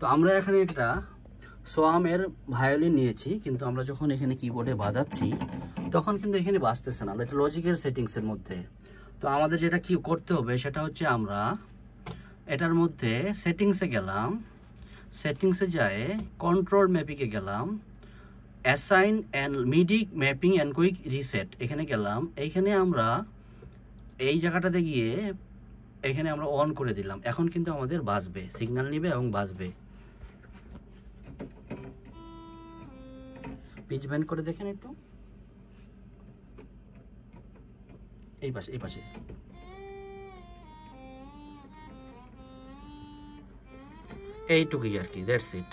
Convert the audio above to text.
তো আমরা এখানে একটা সোয়ামের ভায়োলিন নিয়েছি, কিন্তু আমরা যখন এখানে কিবোর্ডে বাজাচ্ছি, তখন কিন্তু এখানে বাজতেছে না। এটা লজিকের সেটিংসের মধ্যে। তো আমাদের যেটা কি করতে হবে, সেটা হচ্ছে আমরা এটার মধ্যে সেটিংসে গেলাম সেটিংসে যায় কন্ট্রোল ম্যাপিংয়ে গেলাম অ্যাসাইন অ্যান্ড মিডিক ম্যাপিং অ্যান্ড কুইক রিসেট এখানে গেলাম। এইখানে আমরা এই জায়গাটাতে গিয়ে এখানে আমরা অন করে দিলাম। এখন কিন্তু আমাদের বাজবে সিগন্যাল নিবে এবং বাজবে। পিচ ব্যান্ড করে দেখেন একটু। এই পাশে এই পাশে। এইটুকুই আর কি দ্যাটস ইট